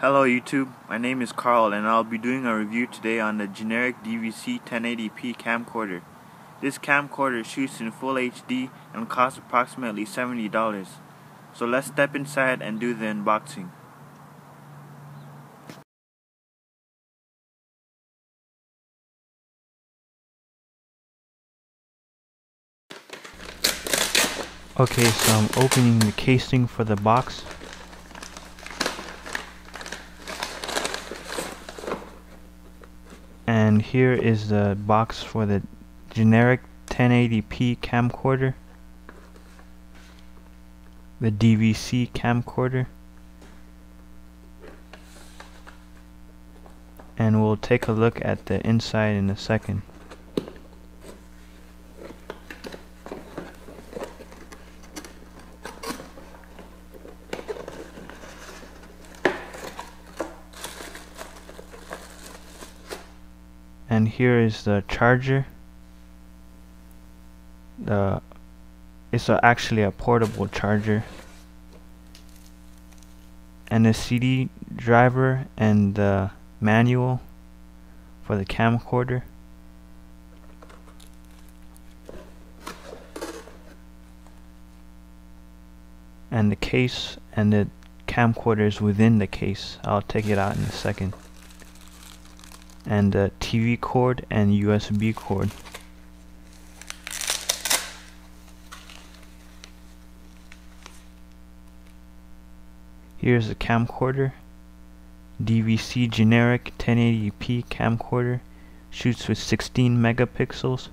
Hello YouTube, my name is Carl and I'll be doing a review today on the generic DVC 1080p camcorder. This camcorder shoots in full HD and costs approximately $70. So let's step inside and do the unboxing. Okay, so I'm opening the casing for the box. And here is the box for the generic 1080p camcorder. The DVC camcorder. And we'll take a look at the inside in a second. And here is the charger. The it's a, actually a portable charger. And the CD driver and the manual for the camcorder. And the case and the camcorder is within the case. I'll take it out in a second and a TV cord and USB cord. Here's a camcorder, DVC generic 1080p camcorder, shoots with 16 megapixels.